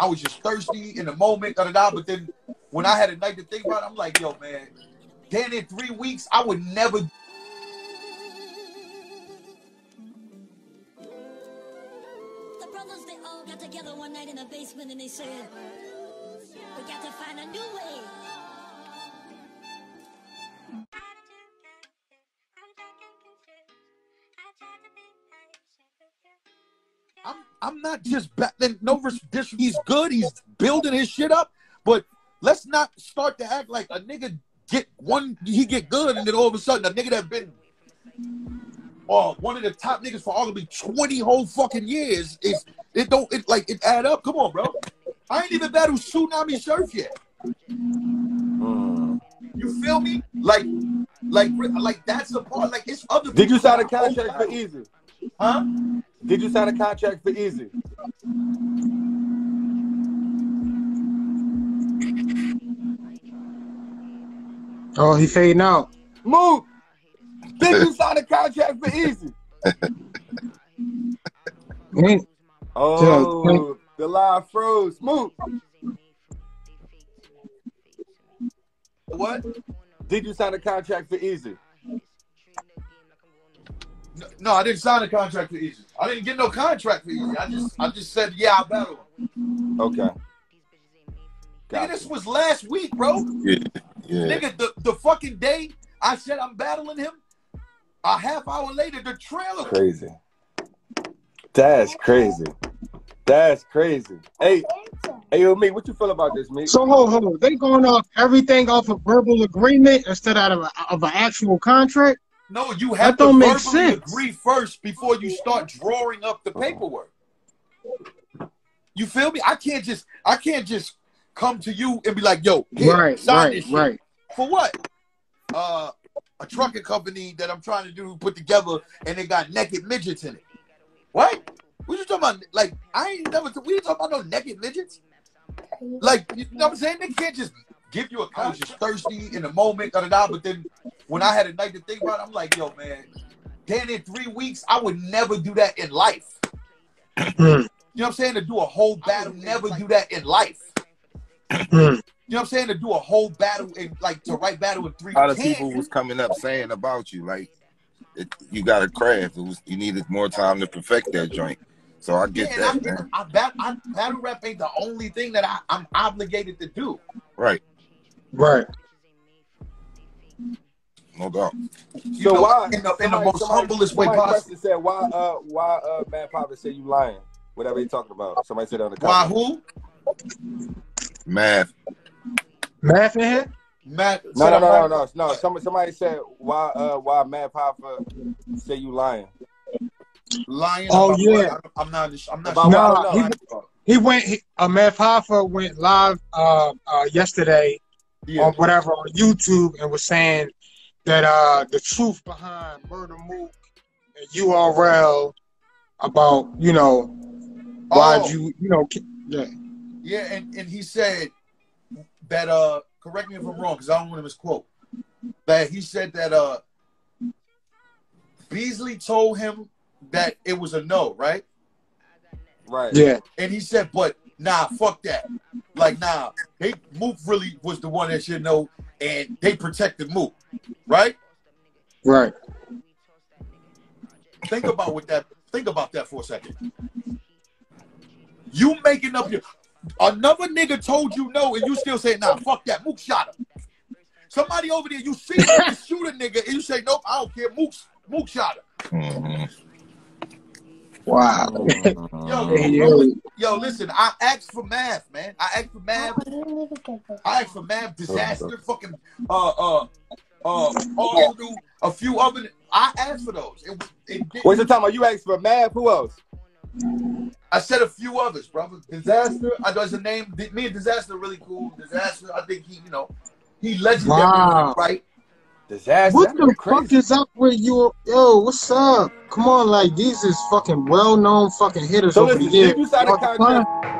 I was just thirsty in the moment, da da da. But then when I had a night to think about it, I'm like, yo, man, then in three weeks, I would never The brothers, they all got together one night in basement and they said, I'm not just back then. No, he's good. He's building his shit up, but let's not start to act like a nigga get one. He get good, and then all of a sudden, a nigga that been uh, one of the top niggas for all of arguably twenty whole fucking years is it don't it like it add up. Come on, bro. I ain't even battled Tsunami Surf yet. Mm. You feel me? Like, like, like that's the part. Like it's other. Did you sign a contract for. Eazy? Huh? Did you sign a contract for Eazy? Oh, he fading out. Move. Did you sign a contract for Eazy? Oh, the line froze. Move. What? Did you sign a contract for Eazy? No, no, I didn't sign a contract for Eazy. I didn't get no contract for Eazy. I just, I just said, yeah, I battle him. Okay. Nigga, this was last week, bro. Yeah, yeah. Nigga, the, the fucking day I said I'm battling him, a half hour later, the trailer. Crazy. That's crazy. That's crazy. Hey, hey, yo, me, what you feel about this, me? So hold, hold. They going off everything off of verbal agreement instead of a, of an actual contract. No, you have That to don't make sense. agree first before you start drawing up the paperwork. You feel me? I can't just, I can't just come to you and be like, yo, here, right, sign right, right. For what? Uh, a trucking company that I'm trying to do put together, and they got naked midgets in it. What? What you talking about? Like I ain't never. We ain't talking about no naked midgets. Like you know what I'm saying? They can't just give you a. I was just thirsty in the moment, da da da. But then when I had a night to think about it, I'm like, yo, man. Then in three weeks, I would never do that in life. You know what I'm saying? To do a whole battle, never do that in life. You know what I'm saying? To do a whole battle and like to write battle in three. A lot of people was coming up saying about you, like it, you got a craft. It was you needed more time to perfect that joint. So I get Yeah, that, and I, man. I, bat, I, battle rap ain't the only thing that I, I'm obligated to do. Right, Right. No doubt. You So know, why? in the, in the most somebody- humblest way possible. said why? Uh, why? Uh, Math Hoffa said you lying. Whatever he talking about. Somebody said on the Why who? Math. Math in here? Matt. No, no, no, no, no, no. Somebody, somebody said why? Uh, why Math Hoffa say you lying? Lying. Oh, about yeah. what? I'm I'm not. I'm not. About sure what? Nah, I he- know. He went. He, uh, Math Hoffa went live uh, uh, yesterday Yeah. on whatever on YouTube and was saying that uh, the truth behind Murda Mook and URL about you know why Oh. you you know yeah Yeah, and, and he said that uh correct me if I'm wrong, because I don't want to misquote. That he said that uh Beasley told him that it was a no, right? Right. yeah And he said, but nah, fuck that. Like, nah, they Mook really was the one that should know, and they protected Mook, right? right Think about what that think about that for a second. You making up your another nigga told you no, and you still say, nah, fuck that. Mook shot him. Somebody over there, you see him shoot a nigga, and you say, nope, I don't care. Mook, Mook shot him. Mhm. wow Yo, yo, yo. yo, listen, I asked for math, man. I asked for math. I asked for math, disaster, fucking uh uh uh Arsenal, a few other. I asked for those. It, it, it, What's the time? Are you asking for Mav? Who else? I said a few others, brother. Disaster. I know his name. Me and Disaster are really cool. Disaster. I think he, you know, he legendary, Wow. right? Disaster. what the fuck is up with you? Yo what's up? Come on like these is fucking well known fucking hitters So over listen, the